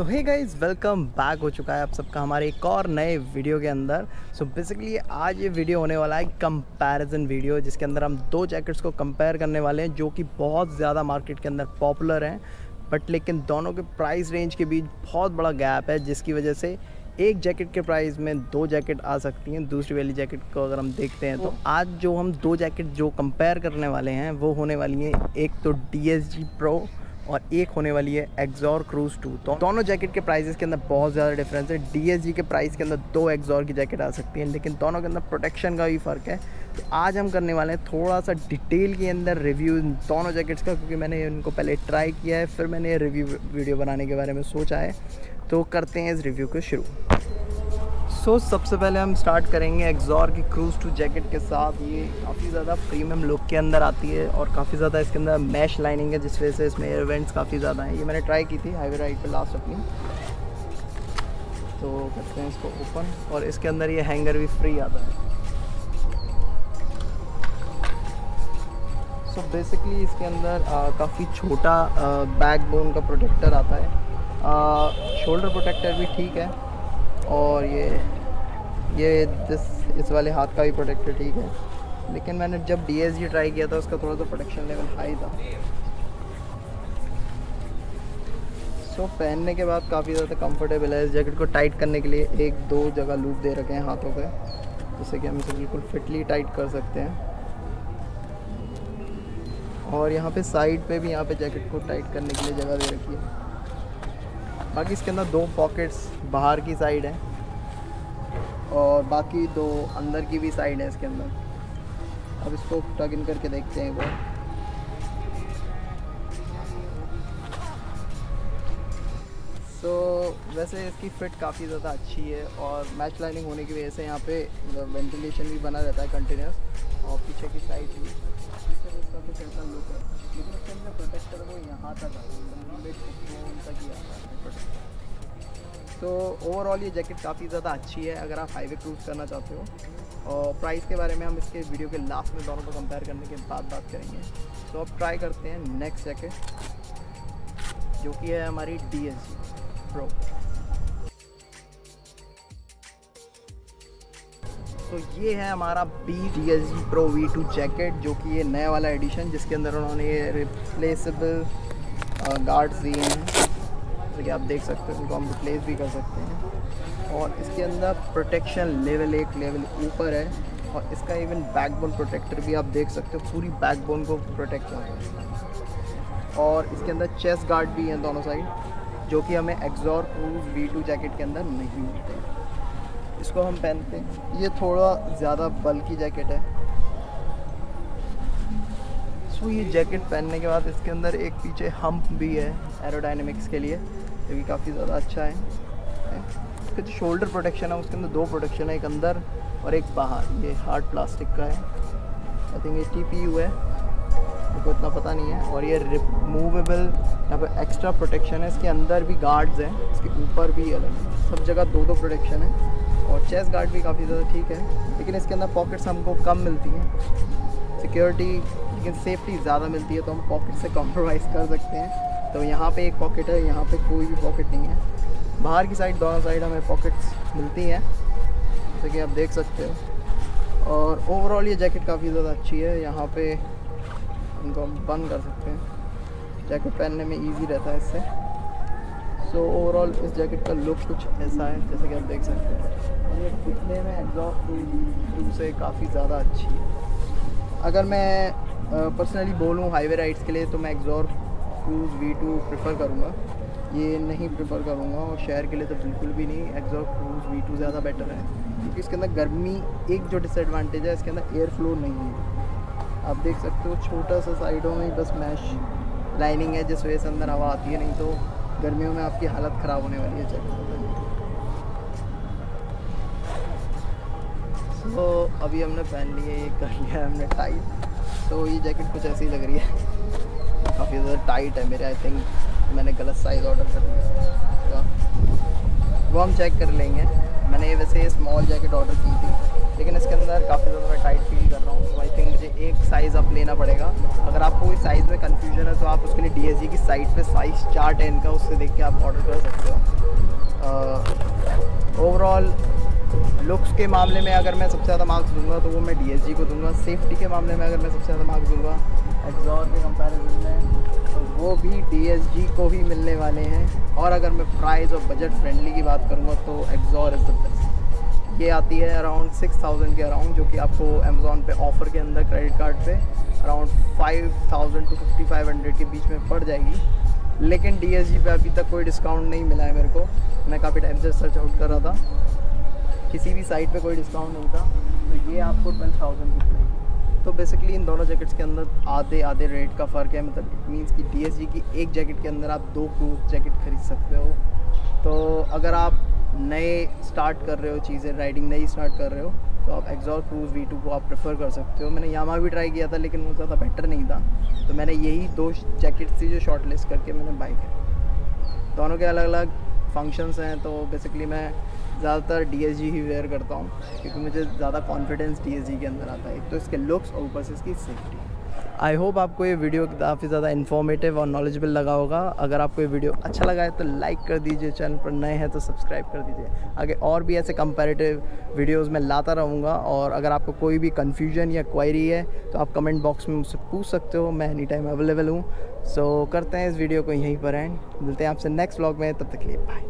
So hey guys welcome back हो चुका है आप सबका हमारे एक और नए वीडियो के अंदर। सो so बेसिकली आज ये वीडियो होने वाला है कंपैरिजन वीडियो जिसके अंदर हम दो जैकेट्स को कंपेयर करने वाले हैं जो कि बहुत ज़्यादा मार्केट के अंदर पॉपुलर हैं। बट लेकिन दोनों के प्राइस रेंज के बीच बहुत बड़ा गैप है जिसकी वजह से एक जैकेट के प्राइस में दो जैकेट आ सकती हैं दूसरी वाली जैकेट को अगर हम देखते हैं तो आज जो हम दो जैकेट जो कंपेयर करने वाले हैं वो होने वाली हैं एक तो डी एस जी प्रो और एक होने वाली है एक्जॉर क्रूज टू तो दोनों जैकेट के प्राइजेस के अंदर बहुत ज़्यादा डिफरेंस है। डीएसजी के प्राइस के अंदर दो एक्जॉर की जैकेट आ सकती है, लेकिन दोनों के अंदर प्रोटेक्शन का भी फ़र्क है। तो आज हम करने वाले हैं थोड़ा सा डिटेल के अंदर रिव्यू दोनों जैकेट्स का, क्योंकि मैंने इनको पहले ट्राई किया है, फिर मैंने रिव्यू वीडियो बनाने के बारे में सोचा है। तो करते हैं इस रिव्यू को शुरू। सो so, सबसे पहले हम स्टार्ट करेंगे एक्जॉर की क्रूज़ टू जैकेट के साथ। ये काफ़ी ज़्यादा प्रीमियम लुक के अंदर आती है और काफ़ी ज़्यादा इसके अंदर मैश लाइनिंग है जिस वजह से इसमें इवेंट्स काफ़ी ज़्यादा हैं। ये मैंने ट्राई की थी हाईवे राइड पे लास्ट अपनी। तो करते हैं इसको ओपन और इसके अंदर ये हैंगर भी फ्री आता है। सो so बेसिकली इसके अंदर काफ़ी छोटा बैक बोन का प्रोटेक्टर आता है। शोल्डर प्रोटेक्टर भी ठीक है और ये ये दिस इस वाले हाथ का भी प्रोटेक्टर ठीक है। लेकिन मैंने जब डी ट्राई किया था उसका थोड़ा सा प्रोटेक्शन लेवल हाई था। सो so, पहनने के बाद काफ़ी ज़्यादा कंफर्टेबल है। इस जैकेट को टाइट करने के लिए एक दो जगह लूप दे रखे हैं हाथों पे जिससे कि हम इसे बिल्कुल फिटली टाइट कर सकते हैं। और यहाँ पे साइड पे भी यहाँ पे जैकेट को टाइट करने के लिए जगह दे रखी है। बाकी इसके अंदर दो पॉकेट्स बाहर की साइड है। और बाकी दो अंदर की भी साइड है इसके अंदर। अब इसको टग इन करके देखते हैं सो so, वैसे इसकी फ़िट काफ़ी ज़्यादा अच्छी है और मैच लाइनिंग होने की वजह से यहाँ पे वेंटिलेशन भी बना रहता है कंटिन्यूस और पीछे की साइड भी। लुक है। लेकिन वो यहाँ तक आता है। तो ओवरऑल ये जैकेट काफ़ी ज़्यादा अच्छी है, अगर आप हाईवे क्रूज़ करना चाहते हो। और प्राइस के बारे में हम इसके वीडियो के लास्ट में दोनों को कंपेयर करने के बाद बात करेंगे। तो अब ट्राई करते हैं नेक्स्ट जैकेट जो कि है हमारी डी एस प्रो तो ये है हमारा B D S G pro V two jacket जो कि ये नया वाला एडिशन जिसके अंदर उन्होंने ये रिप्लेसेबल गार्ड्स दिए हैं। जैसे कि आप देख सकते हो इनको हम रिप्लेस भी कर सकते हैं। और इसके अंदर प्रोटेक्शन लेवल एक लेवल ऊपर है और इसका इवन बैकबोन प्रोटेक्टर भी आप देख सकते हो, पूरी बैकबोन को प्रोटेक्ट करता है। और इसके अंदर चेस्ट गार्ड भी हैं दोनों साइड जो कि हमें एक्जॉर क्रूज वी टू जैकेट के अंदर नहीं मिलते। इसको हम पहनते हैं। ये थोड़ा ज़्यादा बल्कि जैकेट है। सो ये जैकेट पहनने के बाद इसके अंदर एक पीछे हम्प भी है। एरोडाइनमिक्स के लिए, जो भी काफ़ी ज़्यादा अच्छा है। इसका जो शोल्डर प्रोटेक्शन है, उसके अंदर दो प्रोटेक्शन है, एक अंदर और एक बाहर। ये हार्ड प्लास्टिक का है। आई थिंक ये टी पी यू है। मुझको इतना पता नहीं है। और ये रिमूवेबल यहाँ पर एक्स्ट्रा प्रोटेक्शन है। इसके अंदर भी गार्ड्स हैं। इसके ऊपर भी अलग सब जगह दो दो प्रोटेक्शन है। और चेस्ट गार्ड भी काफ़ी ज़्यादा ठीक है। लेकिन इसके अंदर पॉकेट्स हमको कम मिलती हैं। सिक्योरिटी लेकिन सेफ्टी ज़्यादा मिलती है तो हम पॉकेट से कॉम्प्रोमाइज़ कर सकते हैं। तो यहाँ पे एक पॉकेट है, यहाँ पे कोई भी पॉकेट नहीं है। बाहर की साइड दोनों साइड हमें पॉकेट्स मिलती हैं, जैसे कि आप देख सकते हो। और ओवरऑल ये जैकेट काफ़ी ज़्यादा अच्छी है, यहाँ पे इनको हम बंद कर सकते हैं। जैकेट पहनने में ईजी रहता है इससे। सो ओवरऑल इस जैकेट का लुक कुछ ऐसा है, जैसे कि आप देख सकते हैं। और ये दिखने में एग्जॉस्ट से काफ़ी ज़्यादा अच्छी है। अगर मैं पर्सनली बोलूँ हाईवे राइड्स के लिए तो मैं एग्जॉर क्रूज़ वी टू प्रेफर करूँगा। ये नहीं प्रेफर करूँगा और शहर के लिए तो बिल्कुल भी नहीं। एक्जॉर क्रूज़ वी टू ज़्यादा बेटर है। क्योंकि इसके अंदर गर्मी एक जो डिसएडवांटेज है, इसके अंदर एयर फ्लो नहीं है। आप देख सकते हो छोटा सा साइडों में बस मैश लाइनिंग है, जिस वजह से अंदर हवा आती है, नहीं तो गर्मियों में आपकी हालत ख़राब होने वाली है। जैकेट तो अभी हमने पहन लिया, ये कर लिया हमने टाइट तो ये जैकेट कुछ ऐसी लग रही है। काफ़ी ज़्यादा टाइट है मेरे आई थिंक मैंने गलत साइज़ ऑर्डर कर दिया तो वो हम चेक कर लेंगे। मैंने ये वैसे स्मॉल जैकेट ऑर्डर की थी, लेकिन इसके अंदर काफ़ी ज़्यादा मैं टाइट फील कर रहा हूँ। तो आई थिंक मुझे एक साइज़ आप लेना पड़ेगा। अगर आपको कोई साइज़ में कन्फ्यूज़न है तो आप उसके लिए डीएसजी की साइट पर साइज़ चार्ट है इनका उससे देख के आप ऑर्डर कर सकते हो। ओवरऑल लुक्स के मामले में अगर मैं सबसे ज़्यादा मार्क्स दूँगा तो वो मैं डीएसजी को दूँगा। सेफ्टी के मामले में अगर मैं सबसे ज़्यादा मार्क्स दूँगा एग्जॉर के कंपैरिजन में तो वो भी डीएसजी को ही मिलने वाले हैं। और अगर मैं प्राइस और बजट फ्रेंडली की बात करूँगा तो एग्जॉर इज़ द बेस्ट ये आती है अराउंड सिक्स थाउज़ेंड के अराउंड जो कि आपको अमेज़ोन पे ऑफ़र के अंदर क्रेडिट कार्ड पे around five thousand to fifty five hundred के बीच में पड़ जाएगी। लेकिन डी पे अभी तक कोई डिस्काउंट नहीं मिला है मेरे को। मैं काफ़ी टाइम से सर्च आउट कर रहा था। किसी भी साइट पे कोई डिस्काउंट नहीं था तो ये आपको ट्वेल्व थाउज़ेंड की पड़ेगी। तो बेसिकली इन दोनों जैकेट्स के अंदर आधे आधे रेट का फ़र्क है मतलब इट मीन्स कि DSG की एक जैकेट के अंदर आप दो क्रूज जैकेट खरीद सकते हो। तो अगर आप नए स्टार्ट कर रहे हो चीज़ें राइडिंग नई स्टार्ट कर रहे हो तो आप एग्जॉर क्रूज़ वी को आप प्रेफर कर सकते हो। मैंने यामा भी ट्राई किया था, लेकिन वो ज़्यादा बेटर नहीं था। तो मैंने यही दो जैकेट्स थी जो शॉर्ट लिस्ट करके मैंने बाई करी दोनों के अलग अलग फ़ंक्शंस हैं तो बेसिकली मैं ज़्यादातर डी ही वेयर करता हूँ, क्योंकि मुझे ज़्यादा कॉन्फिडेंस डी के अंदर आता है। तो इसके लुक्स और ऊपर से इसकी सेफ्टी आई होप आपको ये वीडियो काफ़ी ज़्यादा इन्फॉर्मेटिव और नॉलेजेबल लगा होगा। अगर आपको ये वीडियो अच्छा लगा है तो लाइक कर दीजिए चैनल पर नए हैं तो सब्सक्राइब कर दीजिए। आगे और भी ऐसे कंपैरेटिव वीडियोस मैं लाता रहूँगा, और अगर आपको कोई भी कन्फ्यूज़न या क्वायरी है तो आप कमेंट बॉक्स में मुझसे पूछ सकते हो। मैं एनी टाइम अवेलेबल हूँ। सो करते हैं इस वीडियो को यहीं पर एंड मिलते हैं आपसे नेक्स्ट ब्लॉग में, तब तक के लिए बाय